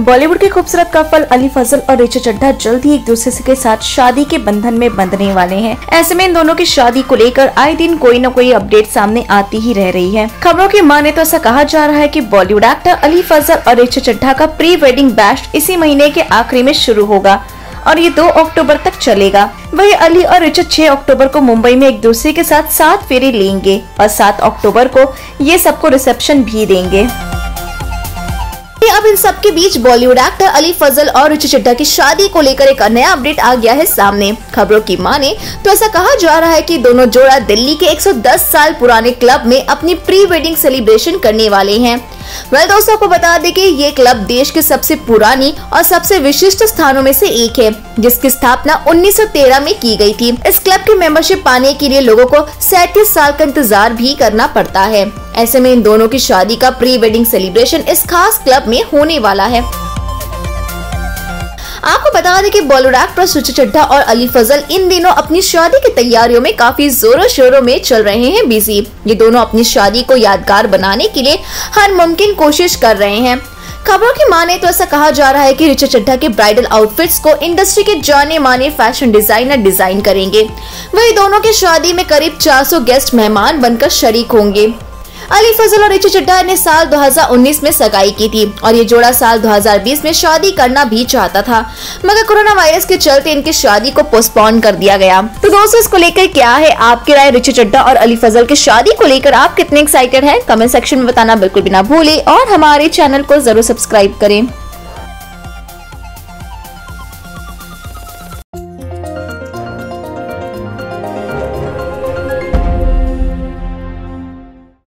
बॉलीवुड के खूबसूरत कपल अली फजल और रिचा चड्ढा जल्द ही एक दूसरे के साथ शादी के बंधन में बंधने वाले हैं। ऐसे में इन दोनों की शादी को लेकर आए दिन कोई न कोई अपडेट सामने आती ही रह रही है। खबरों की माने तो ऐसा कहा जा रहा है कि बॉलीवुड एक्टर अली फजल और रिचा चड्ढा का प्री वेडिंग बैश इसी महीने के आखिरी में शुरू होगा और ये दो अक्टूबर तक चलेगा। वही अली और रिचा 6 अक्टूबर को मुंबई में एक दूसरे के साथ सात फेरी लेंगे और सात अक्टूबर को ये सबको रिसेप्शन भी देंगे। अब इन सबके बीच बॉलीवुड एक्टर अली फजल और रुचि चड्ढा की शादी को लेकर एक नया अपडेट आ गया है सामने। खबरों की माने तो ऐसा कहा जा रहा है कि दोनों जोड़ा दिल्ली के 110 साल पुराने क्लब में अपनी प्री वेडिंग सेलिब्रेशन करने वाले हैं। वेल दोस्तों को बता दें कि ये क्लब देश के सबसे पुरानी और सबसे विशिष्ट स्थानों में से एक है, जिसकी स्थापना 1913 में की गई थी। इस क्लब की मेंबरशिप पाने के लिए लोगों को सैतीस साल का इंतज़ार भी करना पड़ता है। ऐसे में इन दोनों की शादी का प्री वेडिंग सेलिब्रेशन इस खास क्लब में होने वाला है। आपको बता दें कि बॉलीवुड एक्ट्रेस सुचि चड्ढा और अली फजल इन दिनों अपनी शादी की तैयारियों में काफ़ी जोरों शोरों में चल रहे हैं बिज़ी ये दोनों अपनी शादी को यादगार बनाने के लिए हर मुमकिन कोशिश कर रहे हैं। खबरों की माने तो ऐसा कहा जा रहा है कि रिचा चड्ढा के ब्राइडल आउटफिट्स को इंडस्ट्री के जाने माने फ़ैशन डिज़ाइनर डिज़ाइन करेंगे। वही दोनों की शादी में करीब 400 गेस्ट मेहमान बनकर शरीक होंगे। अली फजल और रिचू चड्डा ने साल 2019 में सगाई की थी और ये जोड़ा साल 2020 में शादी करना भी चाहता था। मगर कोरोना वायरस के चलते इनकी शादी को पोस्टपोन कर दिया गया। तो दोस्तों, इसको लेकर क्या है आपकी राय? रिचू चड्डा और अली फजल की शादी को लेकर आप कितने एक्साइटेड है? कमेंट सेक्शन में बताना बिल्कुल भी ना भूले और हमारे चैनल को ज़रूर सब्सक्राइब करें।